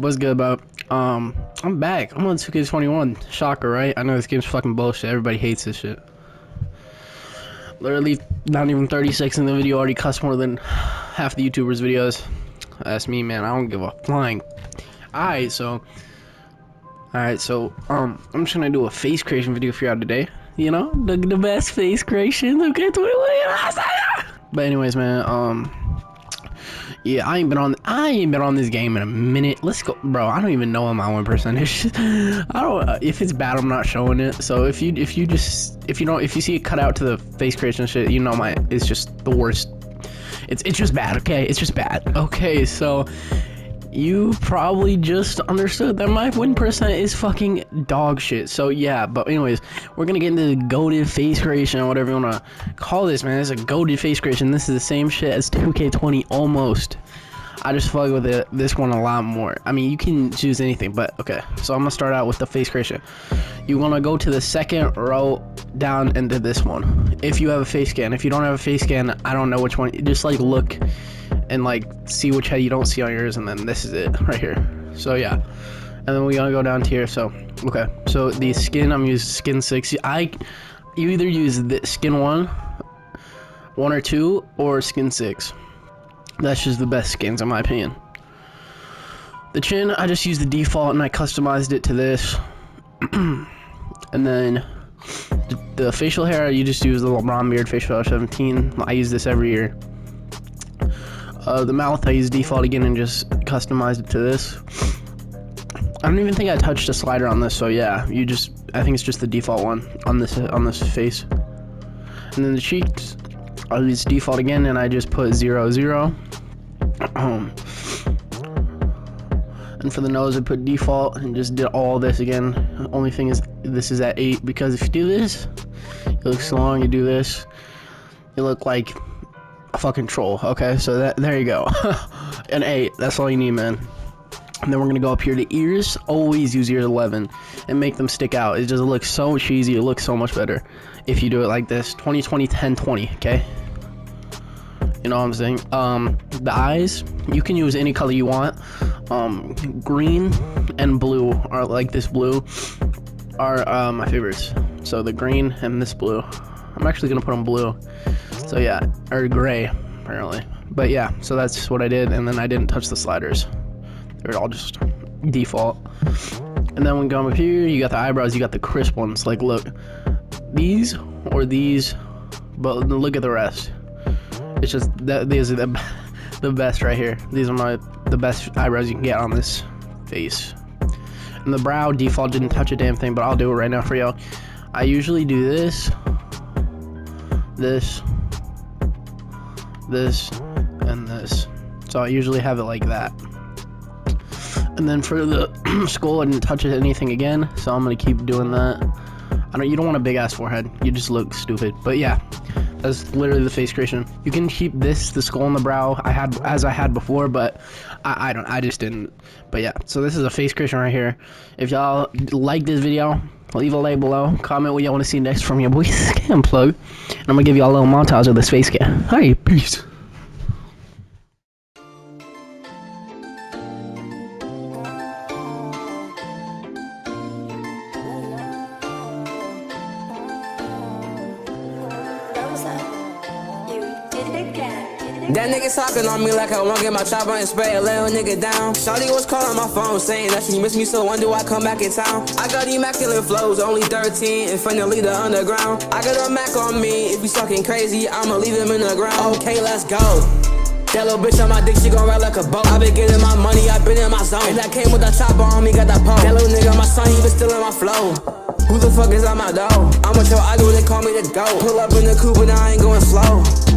What's good, about? Um, I'm back. I'm on 2K21. Shocker, right? I know this game's fucking bullshit. Everybody hates this shit. Literally, not even 30 seconds in the video already cussed more than half the YouTubers' videos. That's me, man. I don't give a flying. Alright, so. Alright, so, um, I'm just gonna do a face creation video for y'all today. You know, the, the best face creation. 2K21. But anyways, man, um, yeah, I ain't been on. I ain't been on this game in a minute. Let's go, bro. I don't even know what my one percentage. I don't. Uh, if it's bad, I'm not showing it. So if you if you just if you don't if you see it cut out to the face creation shit, you know my it's just the worst. It's it's just bad. Okay, it's just bad. Okay, so you probably just understood that my win percent is fucking dog shit. So yeah, but anyways, we're gonna get into the goaded face creation or whatever you wanna call this, man. It's a goaded face creation. This is the same shit as 2K20 almost. I just fuck with it, this one a lot more. I mean, you can choose anything, but okay. So I'm gonna start out with the face creation. You wanna go to the second row down into this one. If you have a face scan. If you don't have a face scan, I don't know which one. Just like look and like see which head you don't see on yours and then this is it right here. So yeah. And then we gotta go down to here so okay. So the skin i'm using skin six. I you either use the skin one one or two or skin six. That's just the best skins in my opinion. The chin i just used the default and i customized it to this. And then the, the, facial hair you just use the lebron beard facial hair 17 i use this every year uh, the mouth I use default again and just customized it to this. I don't even think I touched a slider on this, so yeah, you just I think it's just the default one on this on this face. And then the cheeks, I use default again and I just put zero zero. Um, and for the nose I put default and just did all this again. Only thing is this is at eight because if you do this, it looks long, you do this, you look like a fucking troll. Okay, so that there you go. An eight. That's all you need, man. And then we're gonna go up here to ears. Always use ears 11 and make them stick out. It just looks so cheesy. It looks so much better if you do it like this. 20, 20, 10, 20. Okay. You know what I'm saying? Um, the eyes, you can use any color you want. Um, green and blue are like this blue are uh, my favorites. So the green and this blue. I'm actually gonna put on blue. So yeah, or gray apparently. But yeah, so that's what I did, and then I didn't touch the sliders. They're all just default. And then when going up here, you got the eyebrows, you got the crisp ones. Like look, these or these, but look at the rest. It's just that these are the the best right here. These are my the best eyebrows you can get on this face. And the brow default didn't touch a damn thing, but I'll do it right now for y'all. I usually do this, this, this, and this. So I usually have it like that. And then for the skull, I didn't touch anything again, so I'm gonna keep doing that. I don't. You don't want a big ass forehead. You just look stupid. But yeah, that's literally the face creation. You can keep this, the skull and the brow, I had as I had before, but I, I don't. I just didn't. But yeah, so this is a face creation right here. If y'all like this video, leave a like below. Comment what y'all want to see next from your boy Scam Plug, and I'm gonna give y'all a little montage of this face scan. Alright, peace. That nigga talking on me like I wanna get my chopper and spray a little nigga down. Shawty was calling my phone saying that she miss me, so when do I come back in town? I got immaculate flows, only 13, and finally the underground. I got a Mac on me, if you talking crazy, I'ma leave him in the ground. Okay, let's go. That little bitch on my dick, she gon' ride like a boat. I been getting my money, I been in my zone. And I came with a chopper on me, got that pole. That little nigga, my son, he been stealing my flow. Who the fuck is on my dog? I'ma with your idol, they call me the GOAT. Pull up in the coupe and I ain't going slow.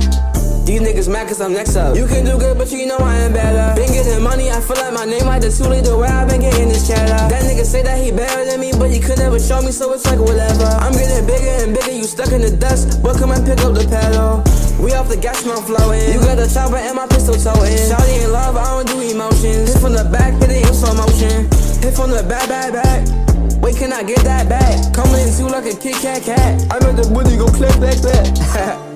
These niggas mad cause I'm next up. You can do good, but you know I am better. Been getting money, I feel like my name like the two the way I've been getting this cheddar. That nigga say that he better than me, but he could never show me, so it's like whatever. I'm getting bigger and bigger, you stuck in the dust, but come and pick up the pedal. We off the gas, now flowing. You got the chopper and my pistol towing. Shouty in love, I don't do emotions. Hit from the back, hit it in slow motion. Hit from the back, back, back. Wait, can I get that back? Coming in two like a Kit Kat cat. I made the booty go clap, clap, clap.